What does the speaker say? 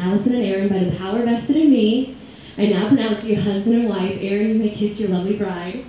Allison and Aaron, by the power vested in me, I now pronounce you husband and wife. Aaron, you may kiss your lovely bride.